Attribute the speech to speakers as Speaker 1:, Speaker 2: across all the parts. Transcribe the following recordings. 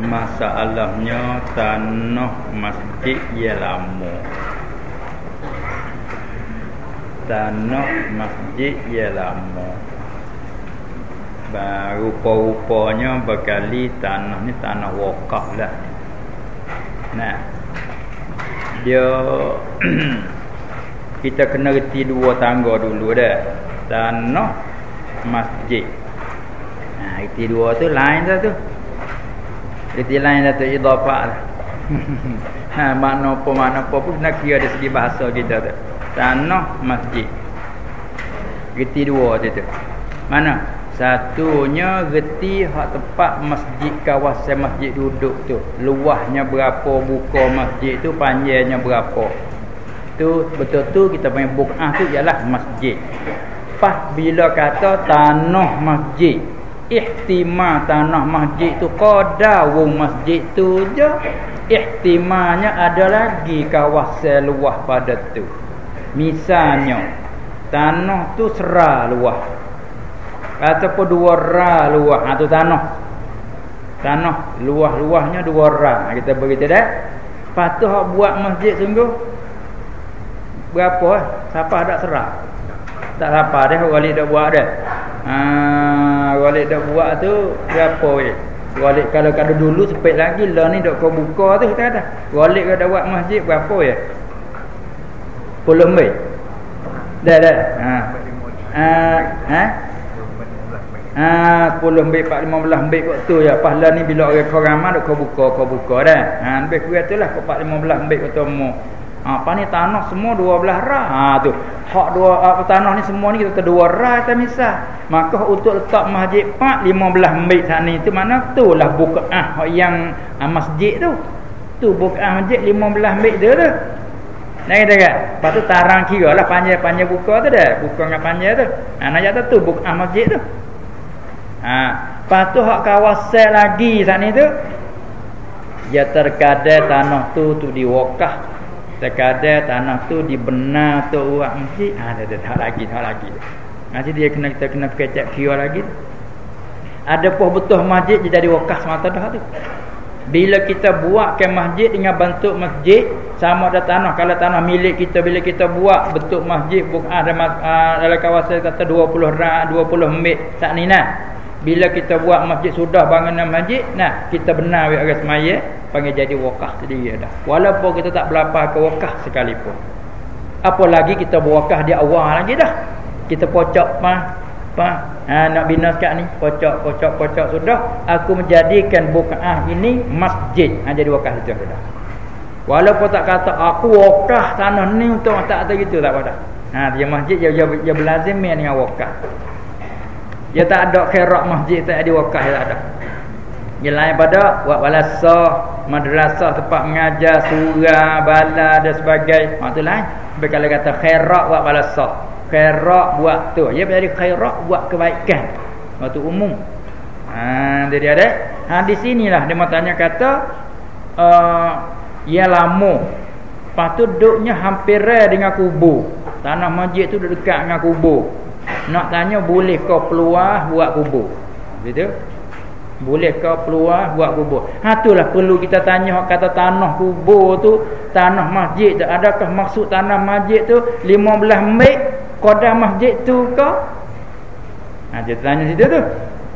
Speaker 1: masalahnya tanah masjid ia lama. Tanah masjid ia lama. Rupa-rupanya berkali tanah ni tanah wakaf lah. Nah dia kita kena reti dua tangga dulu dah. Tanah masjid. Ha reti dua tu lain dah tu reti lain dah tu idafah lah ha makna apa makna apa pun nak kira dari segi bahasa kita tu tanah masjid reti dua tu tu mana Satunya reti hak tempat masjid kawasan masjid duduk tu. Luahnya berapa, buka masjid tu panjangnya berapa. Tu betul tu kita panggil buk'ah tu ialah masjid. Pas bila kata tanah masjid. Ihtimal tanah masjid tu qadar masjid tu je. Ihtimalnya ada lagi kawasan luah pada tu. Misalnya tanah tu serah luah ataupun dua ra luah. Ha, tu tanah. Tanah luah-luahnya dua ra. Ha, kita begitu dah. Patut buat masjid sungguh? Berapa eh? siapa ada serah tak siapa dah wali dah buat dah. Ha, wali dah buat tu berapa eh? wali kalau kada dulu sepit lagi lah ni dok kau buka tu kita kata wali kau dah buat masjid berapa ya puluh mbak dah dah ha. Ha, ha? Ha 10 mbek 4 15 mbek kok tu ya. Pahala ni bila orang kau ramai kau buka kau buka dah. Ha lebih kurang itulah kau 4 15 mbek ketemu. Apa ni tanah semua 12 ra. Ha tu. Hak dua apa tanah ni semua ni kita tu dua ra kita misal. Maka untuk letak masjid 4 15 mbek sana itu mana tu lah buka ah yang ah, masjid tu. Tu buka ah, masjid 15 mbek dia tu. Nak kata tak? Lepas tu tarang kira lah panjang-panjang buka tu dah. Buka dengan panjang tu. Ha, nak kata tu buka ah, masjid tu. Ha, patu hak kawasan lagi saat ni tu. Ya terkadang tanah tu tu diwakah. Terkadang tanah tu dibenar tu buat masjid. Ha, ada tak lagi, tak lagi. Nanti dia kena kita kena kecek kira lagi. Ada pun betul masjid jadi wakah semata dah tu. Bila kita buat ke masjid dengan bentuk masjid sama ada tanah kalau tanah milik kita bila kita buat bentuk masjid bukan ada uh, dalam kawasan kata 20 ra 20 mek tak ni nah bila kita buat masjid sudah bangunan masjid nah kita benar we orang semaya panggil jadi wakaf sendiri dah. Walaupun kita tak berlapar ke wakaf sekalipun. Apalagi kita berwakaf di awal lagi dah? Kita pocok mah pa ha, nak bina sekat ni? Pocok pocok pocok sudah. Aku menjadikan bukaah ini masjid. Ha, jadi wakaf itu sudah. Walaupun tak kata aku wakaf tanah ni untuk tak ada gitu tak pada ha dia masjid dia dia, dia berlazim dengan wakaf dia tak ada khairat masjid tak ada wakaf tak ada. Dia lain pada buat walasa, madrasah tempat mengajar, surah, bala dan sebagainya. Ha tu lain. Tapi kalau kata khairat buat walasa, khairat buat tu. Dia menjadi khairat buat kebaikan. Waktu umum. Ha dia ada. Ha di sinilah dia tanya kata uh, ya lama. Lepas tu duduknya hampir dengan kubur. Tanah masjid tu dekat dengan kubur. Nak tanya boleh kau peluah buat kubur. Gitu. Boleh kau peluah buat kubur. Ha itulah perlu kita tanya kata tanah kubur tu, tanah masjid tu adakah maksud tanah masjid tu 15 mik qadar masjid tu ke? Ha dia tanya situ tu.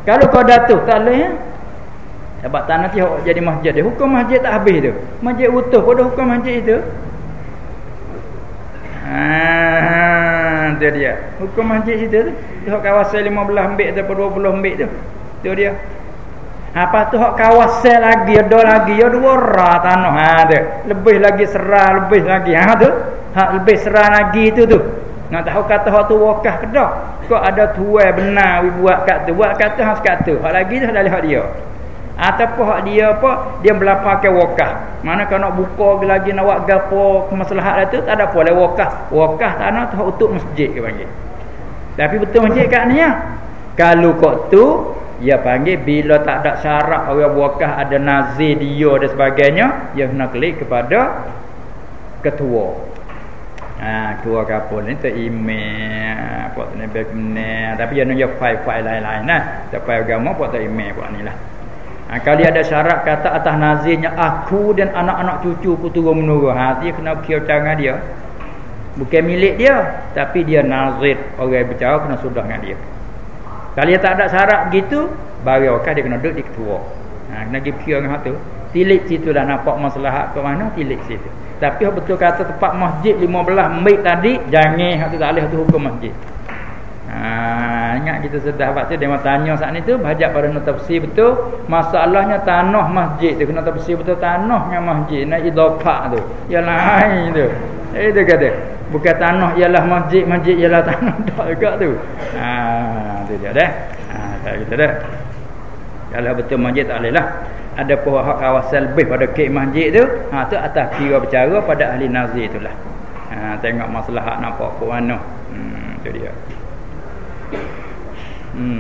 Speaker 1: Kalau qadar tu tak boleh ya? Sebab tanah tu jadi masjid dia. Hukum masjid tak habis tu. Masjid utuh pada hukum masjid itu. Ha, tu dia. Hukum masjid situ tu. Kawasan 15 mbek atau 20 mbek tu. Tu dia. Apa tu hak kawasan lagi ada lagi ya dua ra tanah ha tu. Lebih lagi serah lebih lagi ha tu. Hak lebih serah lagi tu tu. Nak tahu kata hak tu wakah ke dak? Kok ada tuai benar buat kat tu. Buat kat tu hak kat tu. Hak lagi tu dah lihat dia ataupun hak dia apa dia melapakan wakaf mana kalau nak buka lagi nak buat gapo kemaslahat itu tak ada boleh wakaf wakaf tanah tu untuk masjid ke panggil tapi betul masjid kat ni ya kalau kok tu dia panggil bila tak ada syarat orang wakaf ada nazir dia dan sebagainya dia kena klik kepada ketua Ha, ketua kapal ni tu email apa tu ni back tapi dia nak file-file lain-lain nah. Tapi agama apa tu email buat ni lah. Ha, kalau ada syarat kata atas nazirnya aku dan anak-anak cucu ku turun menurun. Ha, dia kena kira cara dia. Bukan milik dia. Tapi dia nazir. Orang yang bercara kena sudah dengan dia. Kalau dia tak ada syarat begitu. Baru okay, dia kena duduk di ketua. Ha, kena pergi kira dengan tu. Tilik situ dah nampak masalah ke mana. Tilik situ. Tapi betul kata tempat masjid 15 mik tadi. Jangan hak tu tak boleh tu hukum masjid. Ha, ingat kita sudah waktu dia tanya saat ni tu bajak pada nota tafsir betul masalahnya tanah masjid tu kena tafsir betul tanahnya masjid nak idafah tu ya lain tu dia kata bukan tanah ialah masjid masjid ialah tanah tak juga tu. Ha tu dia dah. Ha kita dah. Kalau betul masjid tak boleh lah ada pun hak kawasan lebih pada kek masjid tu. Ha tu atas kira bercara pada ahli nazir itulah. Ha tengok masalah hak nampak ke mana. Hmm tu dia. Hmm.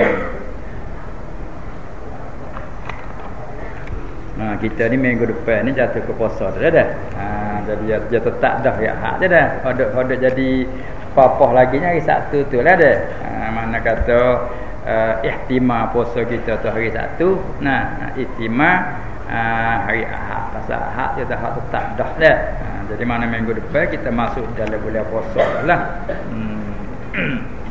Speaker 1: Ha, kita ni minggu depan ni jatuh ke puasa dah dah. Ha, jadi jatuh tak dah ya hak dah dah. Hodok hodok jadi papah lagi hari Sabtu tu lah dah. Ha, mana kata uh, ihtimam puasa kita tu hari Sabtu. Nah, ihtimam uh, hari Ahad. Pasal Ahad dia dah tetap dah dah. Ha, jadi mana minggu depan kita masuk dalam bulan puasa lah. Hmm.